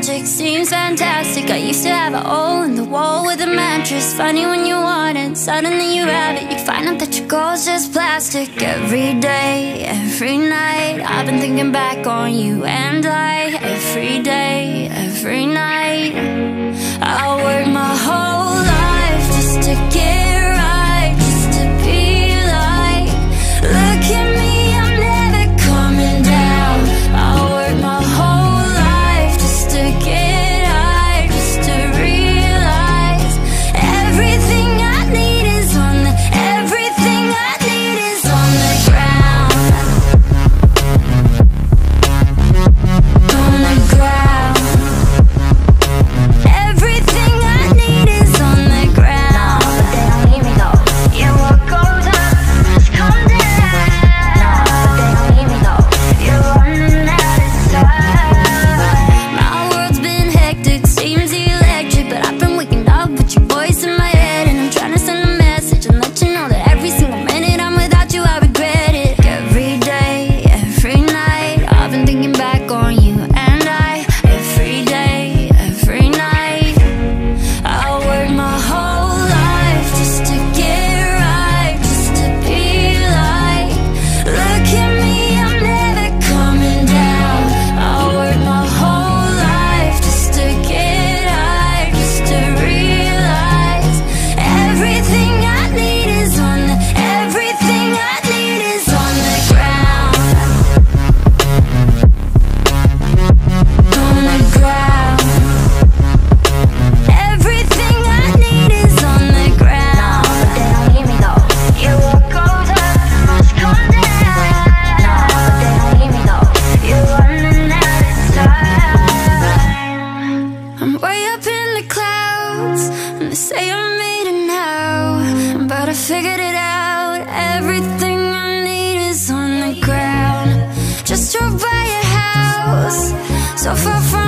magic seems fantastic. I used to have a hole in the wall with a mattress. Funny when you want it, suddenly you have it. You find out that your goal's just plastic. Every day, every night I've been thinking back on you and I. Every day. made it now, but I figured it out. Everything I need is on the ground. Just drove by your house, so far from.